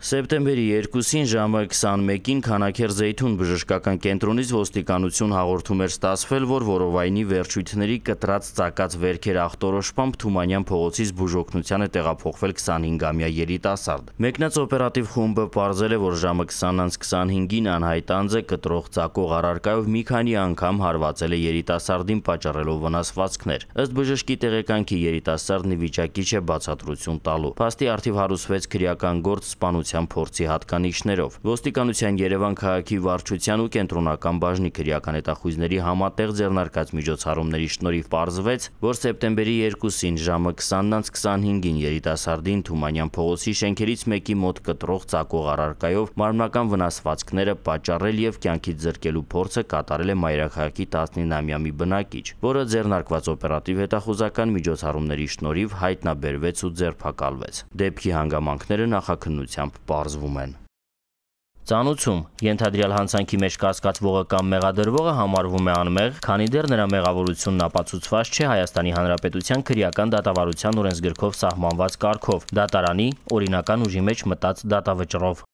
Սեպտեմբերի 2-ին ժամը 21-ին Քանաքեր Զեյթուն բժշկական կենտրոնից ոստիկանություն հաղորդում էր ստացվել, որ որովայնի վերջույթների կտրած ծակած վերքեր ախտորոշմամբ Թումանյան փողոցից բուժօգնության է տեղափոխվել 25-ամյա երիտասարդ։ Մեկնած օպերատիվ խումբը ողջել է, որ ժամը 20:25-ին անհայտ անձը կտրող ծակող առարկայով մի քանի անգամ հարվածել է երիտասարդին պատճառելով վնասվածքներ։ Ըստ բժշկի տեղեկանքի երիտասարդն ի վիճակի չէ բացատրություն տալու։ Փաստի արդիվ հարուցվեց քրեական գործ սպանության կրթության փորձի հատկանիշներով։ Ոստիկանության Երևան քաղաքի վարչության ու կենտրոնական բաժնի քրեական հետախույզների համատեղ ձեռնարկած միջոցառումների շնորհիվ պարզվեց, որ սեպտեմբերի 2-ին ժամը 20:25-ին երիտասարդին Թումանյան փողոցի շենքերից մեկի մոտ կտրող ցակող առարկայով մարմնական վնասվածքները պատճառել եւ կյանքից զրկելու փորձը կատարել է Մայրաքաղաքի 19-ամյա մի բնակիչ, որը ձեռնարկված օպերատիվ հետախուզական միջոցառումների շնորհիվ հայտնաբերվեց ու ձերբակալվեց։ Դեպքի հանգամանքները նախաքննությամբ պարզվում են։ Ծանուցում. Ենթադրյալ հանցանքի մեջ կասկածվողը կամ մեղադրվողը համարվում է անմեղ, քանի դեռ նրա մեղավորությունն ապացուցված չէ Հայաստանի Հանրապետության քրեական դատավարության օրենսգրքով սահմանված կարգով՝ դատարանի օրինական ուժի մեջ մտած դատավճռով։